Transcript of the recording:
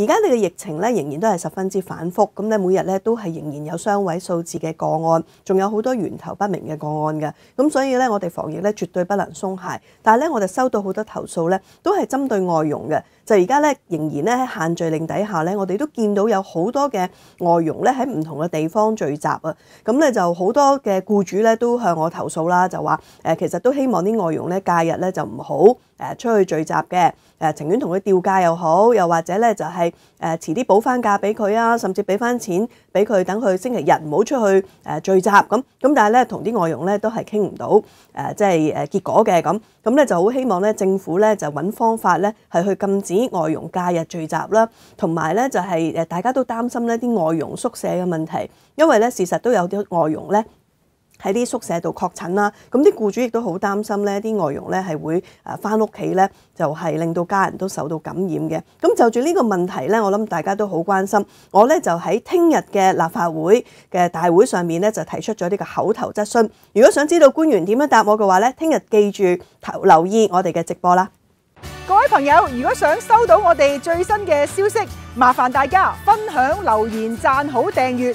而家你嘅疫情咧仍然都係十分之反覆，咁咧每日咧都係仍然有雙位數字嘅個案，仲有好多源頭不明嘅個案嘅，咁所以咧我哋防疫咧絕對不能鬆懈。但係咧我哋收到好多投訴咧，都係針對外佣嘅。就而家咧仍然咧喺限聚令底下咧，我哋都見到有好多嘅外佣咧喺唔同嘅地方聚集啊。咁咧就好多嘅僱主咧都向我投訴啦，就話誒其實都希望啲外佣咧假日咧就唔好誒出去聚集嘅，誒情願同佢調假又好，又或者咧就係誒遲啲補翻假俾佢啊，甚至俾翻錢俾佢，等佢星期日唔好出去誒聚集咁。咁但係咧同啲外佣咧都係傾唔到誒，即係誒結果嘅咁。咁咧就好希望咧政府咧就揾方法咧係去禁止外佣假日聚集啦，同埋咧就係誒大家都擔心呢啲外佣宿舍嘅問題，因為咧事實都有啲外佣咧。喺啲宿舍度確診啦，咁啲僱主亦都好擔心呢啲外佣咧係會誒翻屋企咧，就係令到家人都受到感染嘅。咁就住呢個問題咧，我諗大家都好關心。我咧就喺聽日嘅立法會嘅大會上面咧就提出咗呢個口頭質詢。如果想知道官員點樣答我嘅話咧，聽日記住投留意我哋嘅直播啦。各位朋友，如果想收到我哋最新嘅消息，麻煩大家分享、留言、讚好、訂閱